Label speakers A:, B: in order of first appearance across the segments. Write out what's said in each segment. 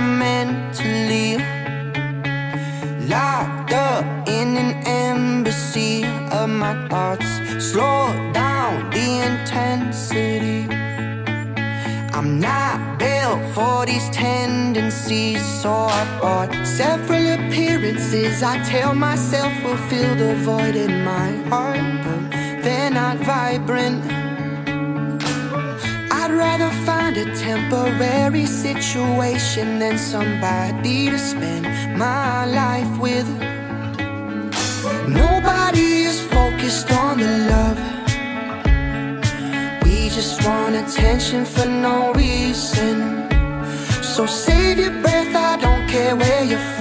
A: meant to leave. Locked up in an embassy of my thoughts. Slow down the intensity. I'm not built for these tendencies, so I bought several appearances. I tell myself will fill the void in my heart, but they're not vibrant. A temporary situation than somebody to spend my life with. Nobody is focused on the love. We just want attention for no reason. So save your breath, I don't care where you're from.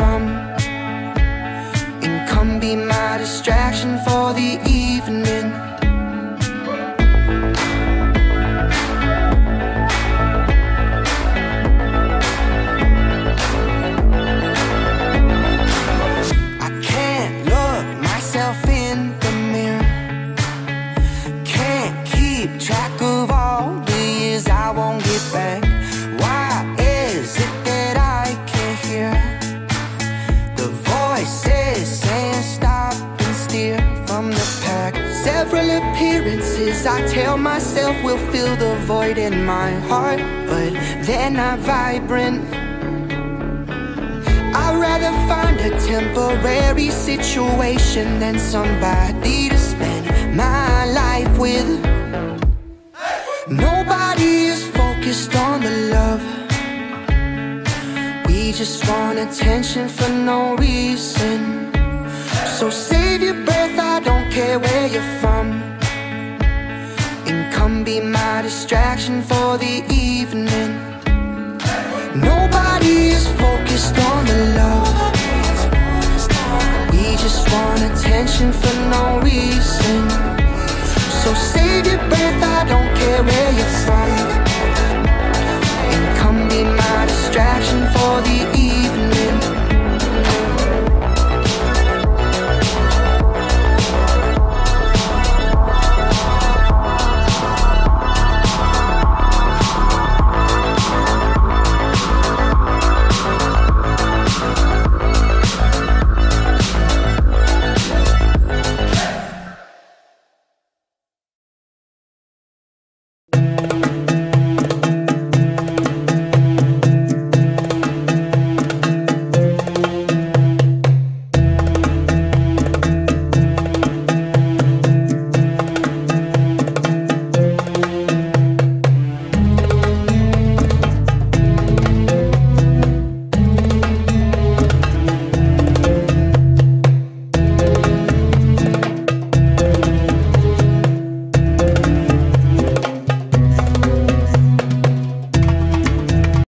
A: I tell myself will fill the void in my heart, but they're not vibrant. I'd rather find a temporary situation than somebody to spend my life with. Nobody is focused on the love. We just want attention for no reason. So save your breath, I don't care where you're from. My distraction for the evening. Nobody is focused on the love. We just want attention for no reason.